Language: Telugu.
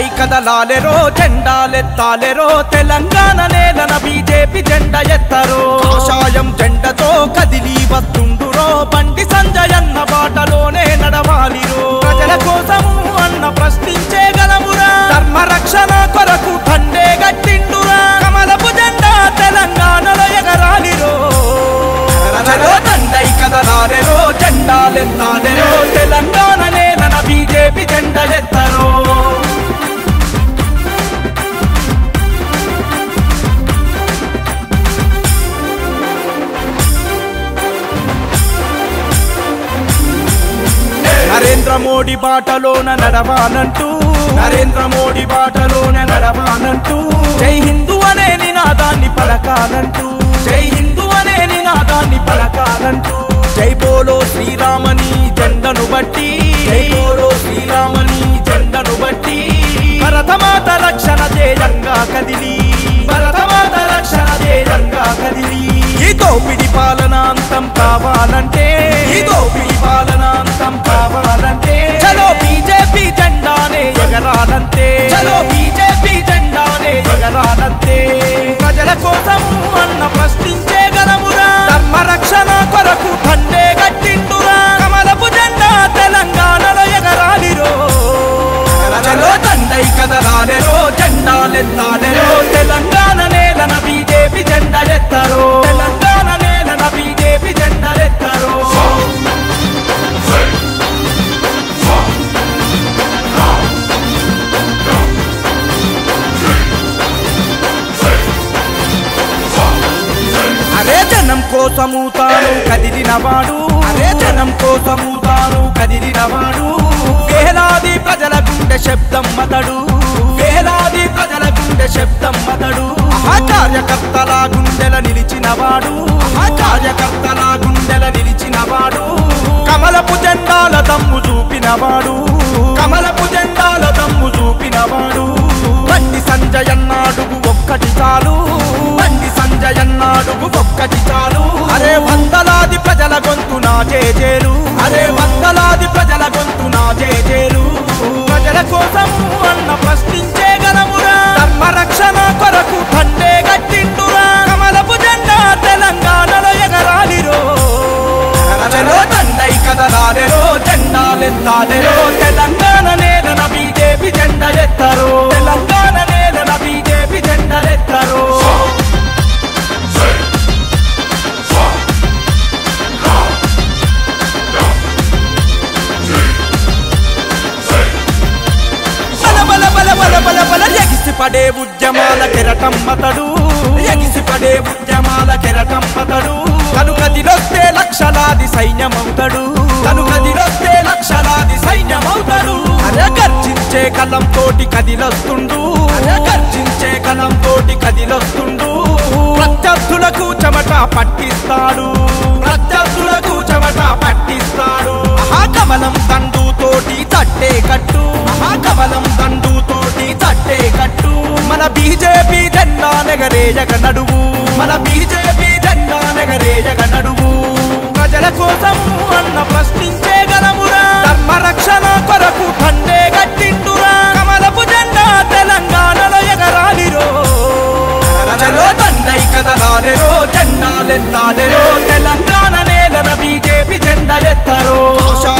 దండై కదలాలెరో జెండాలెత్తాలెరో తెలంగాణ నేలన బీజేపీ జెండ ఎత్తరో. కాషాయం జెండతో కదిలి వస్తుండురో బండి సంజయన్న బాటలోనే నడవాలిరో. ప్రజల కోసము అన్న ప్రశ్నించే గలమురా. ధర్మ రక్షణ కొరకు తండే గట్టిండురా. కమలపు జెండా తెలంగాణలో ఎగరాలిరో. ప్రజలో దండై కదలాలెరో జెండాలెత్తాలెరో తెలంగాణ నేలన బీజేపీ జెండ ఎత్తరో. మోడీ బాటలోన నడవాలంటూ. నరేంద్ర మోడీ బాటలోన నడవాలంటూ. జై హిందూ అనే నినాదాన్ని పలకాలంటూ. జై హిందూ అనే నినాదాన్ని పలకాలంటూ. జై బోలో శ్రీరామని జెండను బట్టి. జై బోలో శ్రీరామని జెండను బట్టి. భరతమాత రక్షణ తేజంగా కదిలి. భరతమాత రక్షణ తేజంగా కదిలి. ఈ దోపిడి పాలనాంతం కావాలంటే. ఈ దోపిడి పాలనాంతం కావాలి ఎగరాలంతే చలో బీజేపీ జెండానే ఎగరాలంతే ప్రజల కోసం అన్న ప్రశ్నించే గలమురా ధర్మ రక్షణ కొరకు తండే గట్టిండురా కమలపు జెండా తెలంగాణలో ఎగరాలిరో. ప్రజలో దండై కదలాలెరో జెండాలెత్తాలెరో. తెలంగాణ కోసము తాను కదిలినవాడు జనం కోసము తాను కదిలినవాడు. వేలాది ప్రజల గుండె శబ్దం మతడు వేలాది ప్రజల గుండె శబ్దం మతడు ఆ కార్యకర్తల గుండెల నిలిచినవాడు. ఆ కార్యకర్తల గుండెల నిలిచినవాడు. కమలపు జెండాల దమ్ము చూపినవాడు. ఎగిసిపడే ఉద్యమాల కెరటం మతడు ఎగిసి ఉద్యమాల కెరటం మతడు కనుకదిలొస్తే లక్షలాది సైన్యమవుతాడు. కనుకదిలొస్తే లక్షలాది సైన్యమవుతాడు. గర్జించే కలం తోటి కదిలొస్తుండు గర్జించే కలం తోటి కదిలొస్తుండు. ప్రత్యర్థులకు చెమట పట్టిస్తాడు. ప్రత్యర్థులకు చెమట పట్టిస్తాడు. మహాకమలం తండు తోటి తట్టే కట్టు. నెగరేయగ నడువు మన బీజేపీ జెండా నెగరేయగ నడువు ప్రజల కోసం అన్న ప్రశ్నించే గలమురా ధర్మ రక్షణ కొరకు తండే గట్టిండురా. కమలపు జెండా తెలంగాణలో ఎగరాలిరో. ప్రజలో దండై కదలాలెరో జెండాలెత్తాలెరో. తెలంగాణ నేలన బీజేపీ జెండలెత్తరో కాషాయం